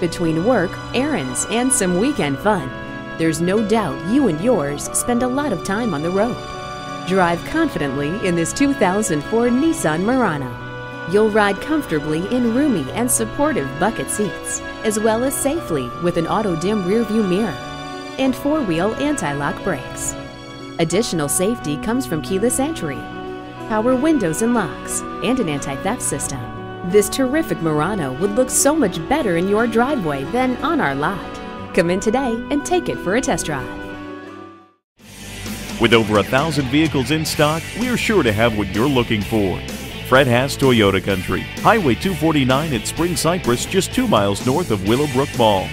Between work, errands, and some weekend fun, there's no doubt you and yours spend a lot of time on the road. Drive confidently in this 2004 Nissan Murano. You'll ride comfortably in roomy and supportive bucket seats, as well as safely with an auto-dim rearview mirror and four-wheel anti-lock brakes. Additional safety comes from keyless entry, power windows and locks, and an anti-theft system. This terrific Murano would look so much better in your driveway than on our lot. Come in today and take it for a test drive. With over a thousand vehicles in stock, we're sure to have what you're looking for. Fred Haas Toyota Country, Highway 249 at Spring Cypress, just two miles north of Willowbrook Mall.